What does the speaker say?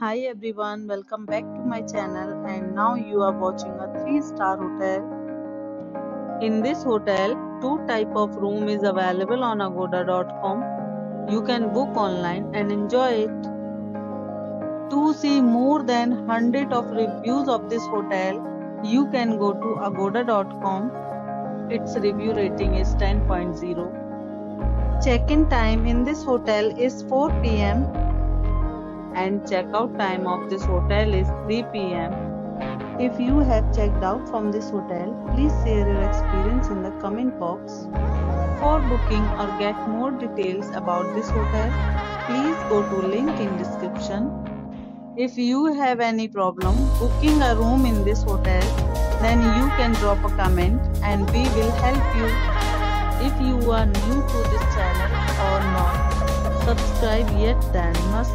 Hi everyone, welcome back to my channel and now you are watching a 3 star hotel. In this hotel, two type of room is available on agoda.com. You can book online and enjoy it. To see more than 100 of reviews of this hotel, you can go to agoda.com. Its review rating is 10.0. Check-in time in this hotel is 4 pm and checkout time of this hotel is 3 pm. If you have checked out from this hotel, please share your experience in the comment box. For booking or get more details about this hotel, please go to link in description. If you have any problem booking a room in this hotel, then you can drop a comment and we will help you. If you are new to this channel or not subscribe yet then must